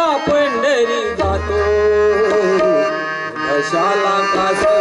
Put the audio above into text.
पंढरी जातो. कशाला काशी